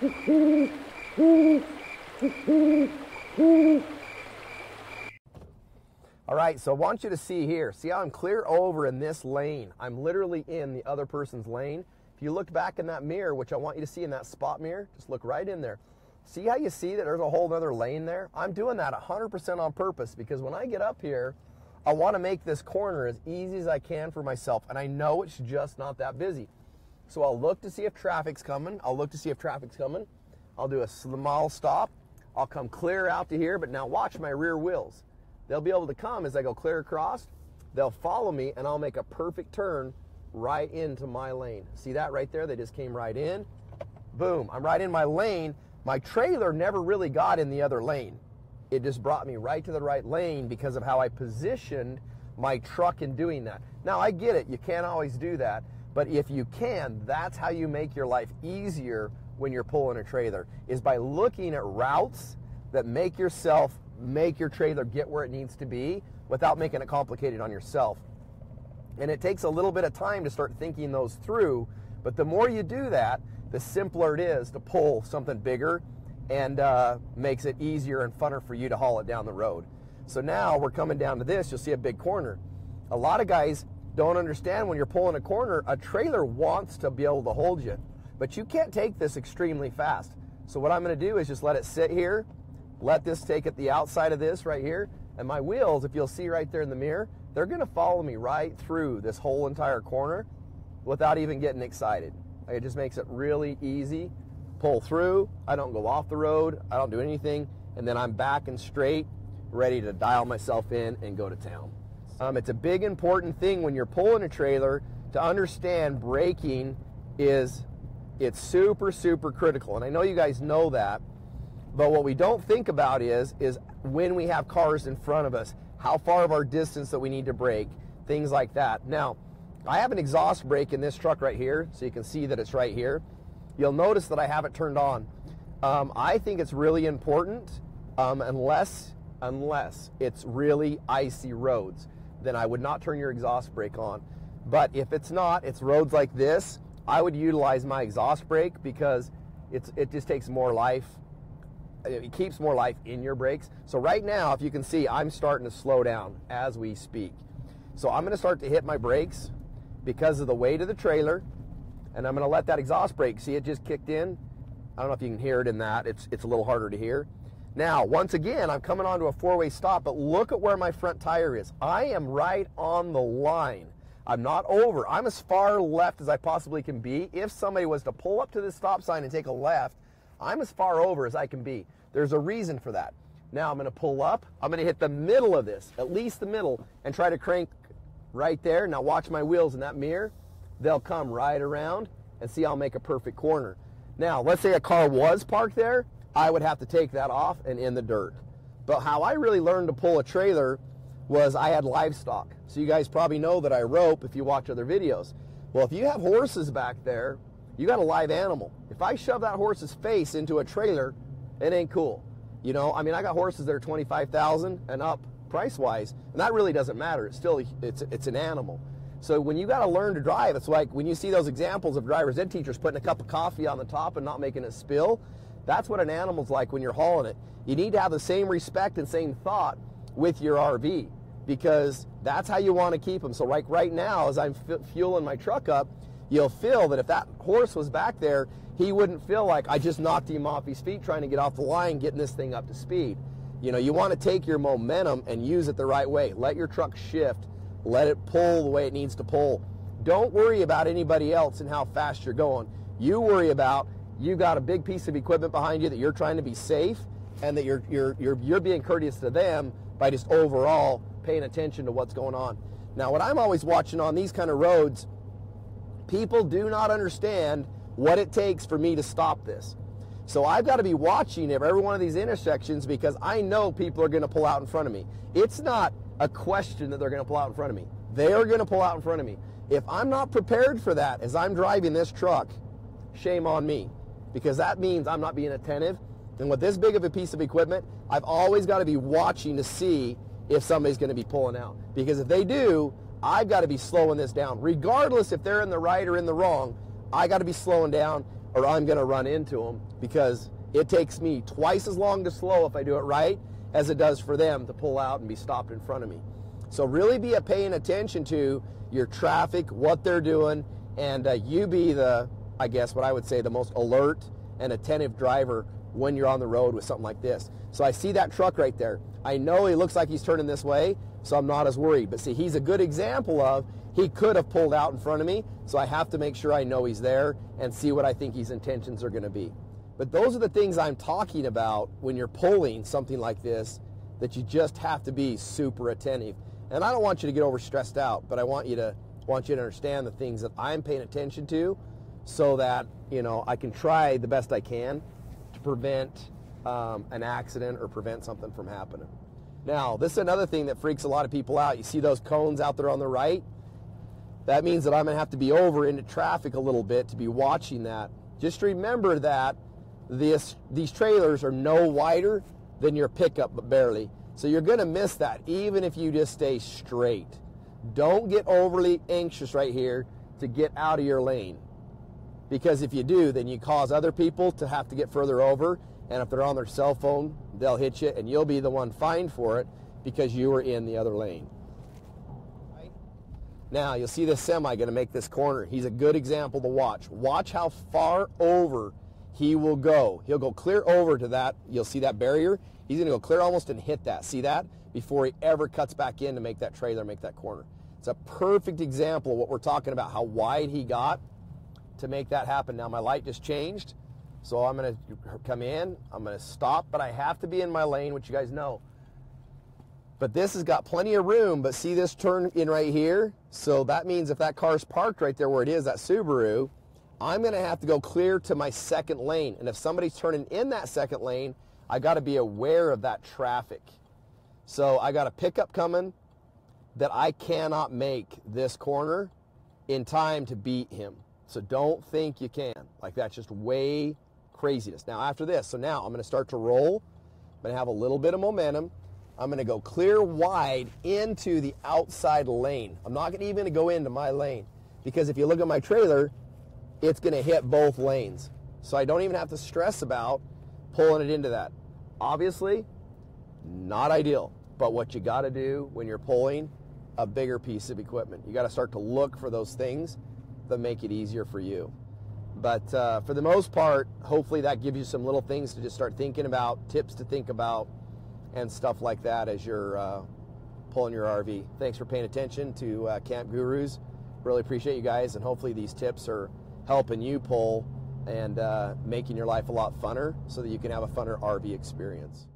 All right, so I want you to see here. See how I'm clear over in this lane. I'm literally in the other person's lane. If you look back in that mirror, which I want you to see in that spot mirror, just look right in there. See how you see that there's a whole other lane there? I'm doing that 100% on purpose because when I get up here, I want to make this corner as easy as I can for myself. And I know it's just not that busy. So I'll look to see if traffic's coming. I'll look to see if traffic's coming. I'll do a small stop. I'll come clear out to here, but now watch my rear wheels. They'll be able to come as I go clear across. They'll follow me and I'll make a perfect turn right into my lane. See that right there? They just came right in. Boom, I'm right in my lane. My trailer never really got in the other lane. It just brought me right to the right lane because of how I positioned my truck in doing that. Now I get it, you can't always do that, but if you can, that's how you make your life easier when you're pulling a trailer is by looking at routes that make yourself make your trailer get where it needs to be without making it complicated on yourself. And it takes a little bit of time to start thinking those through, but the more you do that, the simpler it is to pull something bigger and uh, makes it easier and funner for you to haul it down the road. So now we're coming down to this, you'll see a big corner. A lot of guys don't understand when you're pulling a corner, a trailer wants to be able to hold you, but you can't take this extremely fast. So what I'm gonna do is just let it sit here, let this take at the outside of this right here, and my wheels, if you'll see right there in the mirror, they're gonna follow me right through this whole entire corner without even getting excited. It just makes it really easy. Pull through, I don't go off the road, I don't do anything, and then I'm back and straight, ready to dial myself in and go to town. Um, it's a big important thing when you're pulling a trailer to understand braking is it's super super critical. And i know you guys know that but what we don't think about is is when we have cars in front of us how far of our distance that we need to brake things like that. Now i have an exhaust brake in this truck right here so you can see that it's right here. You'll notice that i have it turned on. Um, i think it's really important um, unless unless it's really icy roads then i would not turn your exhaust brake on but if it's not it's roads like this I would utilize my exhaust brake because it's, it just takes more life. It keeps more life in your brakes. So right now, if you can see, I'm starting to slow down as we speak. So I'm going to start to hit my brakes because of the weight of the trailer, and I'm going to let that exhaust brake. See, it just kicked in. I don't know if you can hear it in that. It's it's a little harder to hear. Now, once again, I'm coming onto a four-way stop, but look at where my front tire is. I am right on the line. I'm not over. I'm as far left as I possibly can be. If somebody was to pull up to this stop sign and take a left, I'm as far over as I can be. There's a reason for that. Now I'm going to pull up. I'm going to hit the middle of this, at least the middle, and try to crank right there. Now watch my wheels in that mirror. They'll come right around and see I'll make a perfect corner. Now, let's say a car was parked there. I would have to take that off and in the dirt. But how I really learned to pull a trailer was I had livestock. So you guys probably know that I rope if you watch other videos. Well, if you have horses back there, you got a live animal. If I shove that horse's face into a trailer, it ain't cool. You know, I mean, I got horses that are 25,000 and up price-wise, and that really doesn't matter. It's still, it's, it's an animal. So when you got to learn to drive, it's like when you see those examples of drivers ed teachers putting a cup of coffee on the top and not making it spill, that's what an animal's like when you're hauling it. You need to have the same respect and same thought with your RV because that's how you want to keep them. So like right now, as I'm fueling my truck up, you'll feel that if that horse was back there, he wouldn't feel like I just knocked him off his feet trying to get off the line, getting this thing up to speed. You know, you want to take your momentum and use it the right way. Let your truck shift. Let it pull the way it needs to pull. Don't worry about anybody else and how fast you're going. You worry about you got a big piece of equipment behind you that you're trying to be safe and that you're, you're, you're, you're being courteous to them by just overall paying attention to what's going on. Now, what I'm always watching on these kind of roads, people do not understand what it takes for me to stop this. So I've got to be watching every one of these intersections because I know people are going to pull out in front of me. It's not a question that they're going to pull out in front of me. They are going to pull out in front of me. If I'm not prepared for that as I'm driving this truck, shame on me because that means I'm not being attentive. And with this big of a piece of equipment, I've always got to be watching to see if somebody's going to be pulling out. Because if they do, I've got to be slowing this down. Regardless if they're in the right or in the wrong, I got to be slowing down or I'm going to run into them because it takes me twice as long to slow if I do it right as it does for them to pull out and be stopped in front of me. So really be paying attention to your traffic, what they're doing, and uh, you be the, I guess, what I would say, the most alert and attentive driver when you're on the road with something like this. So I see that truck right there. I know he looks like he's turning this way, so I'm not as worried. But see, he's a good example of he could have pulled out in front of me, so I have to make sure I know he's there and see what I think his intentions are going to be. But those are the things I'm talking about when you're pulling something like this that you just have to be super attentive. And I don't want you to get over stressed out, but I want you to want you to understand the things that I'm paying attention to so that, you know, I can try the best I can to prevent um, an accident or prevent something from happening. Now, this is another thing that freaks a lot of people out. You see those cones out there on the right? That means that I'm going to have to be over into traffic a little bit to be watching that. Just remember that this, these trailers are no wider than your pickup, but barely. So you're going to miss that even if you just stay straight. Don't get overly anxious right here to get out of your lane. Because if you do, then you cause other people to have to get further over. And if they're on their cell phone, they'll hit you and you'll be the one fined for it because you were in the other lane. Now, you'll see this semi going to make this corner. He's a good example to watch. Watch how far over he will go. He'll go clear over to that. You'll see that barrier. He's going to go clear almost and hit that. See that? Before he ever cuts back in to make that trailer, make that corner. It's a perfect example of what we're talking about, how wide he got to make that happen. Now my light just changed. So I'm going to come in. I'm going to stop, but I have to be in my lane, which you guys know. But this has got plenty of room, but see this turn in right here? So that means if that car's parked right there where it is, that Subaru, I'm to have to go clear to my second lane. And if somebody's turning in that second lane, I got to be aware of that traffic. So I got a pickup coming that I cannot make this corner in time to beat him. So don't think you can. Like that's just way craziness. Now after this, so now I'm going to start to roll. I'm going to have a little bit of momentum. I'm going to go clear wide into the outside lane. I'm not going to even go into my lane because if you look at my trailer, it's going to hit both lanes. So I don't even have to stress about pulling it into that. Obviously, not ideal, but what you got to do when you're pulling a bigger piece of equipment, you got to start to look for those things that make it easier for you. But uh, for the most part, hopefully that gives you some little things to just start thinking about, tips to think about, and stuff like that as you're uh, pulling your RV. Thanks for paying attention to uh, Camp Gurus. Really appreciate you guys, and hopefully these tips are helping you pull and uh, making your life a lot funner so that you can have a funner RV experience.